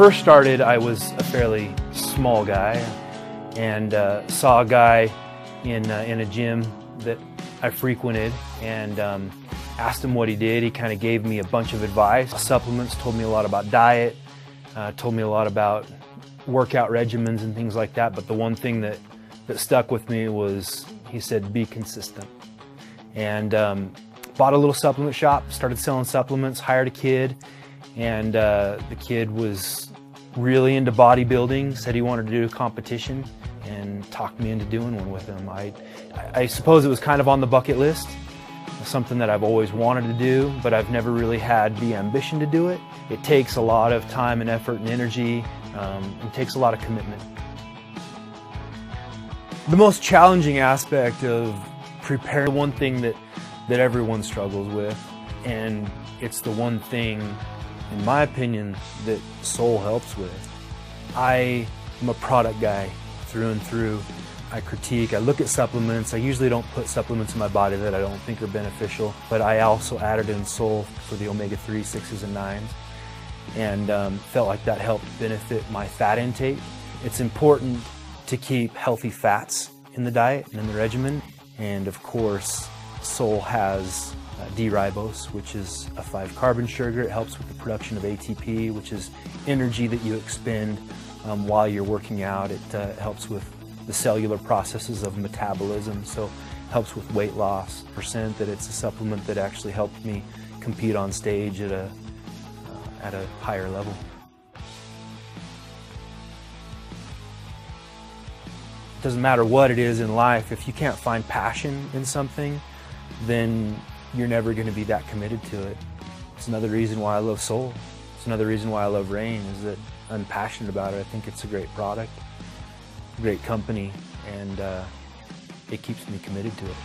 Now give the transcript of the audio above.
First started, I was a fairly small guy and uh, saw a guy in, uh, in a gym that I frequented and um, asked him what he did. He kind of gave me a bunch of advice. Supplements told me a lot about diet, uh, told me a lot about workout regimens and things like that. But the one thing that, that stuck with me was he said, be consistent. And um, bought a little supplement shop, started selling supplements, hired a kid, and uh, the kid was really into bodybuilding, said he wanted to do a competition, and talked me into doing one with him. I, I suppose it was kind of on the bucket list, something that I've always wanted to do, but I've never really had the ambition to do it. It takes a lot of time and effort and energy, um, it takes a lot of commitment. The most challenging aspect of preparing, one thing that, that everyone struggles with, and it's the one thing in my opinion, that Soul helps with. I am a product guy through and through. I critique, I look at supplements. I usually don't put supplements in my body that I don't think are beneficial, but I also added in Soul for the omega-3, 6s, and 9s, and um, felt like that helped benefit my fat intake. It's important to keep healthy fats in the diet and in the regimen, and of course, Soul has uh, D-ribose, which is a 5-carbon sugar. It helps with the production of ATP, which is energy that you expend um, while you're working out. It uh, helps with the cellular processes of metabolism, so helps with weight loss. Percent that it's a supplement that actually helped me compete on stage at a uh, at a higher level. It doesn't matter what it is in life, if you can't find passion in something, then you're never going to be that committed to it. It's another reason why I love Soul. It's another reason why I love Rain is that I'm passionate about it. I think it's a great product, great company, and uh, it keeps me committed to it.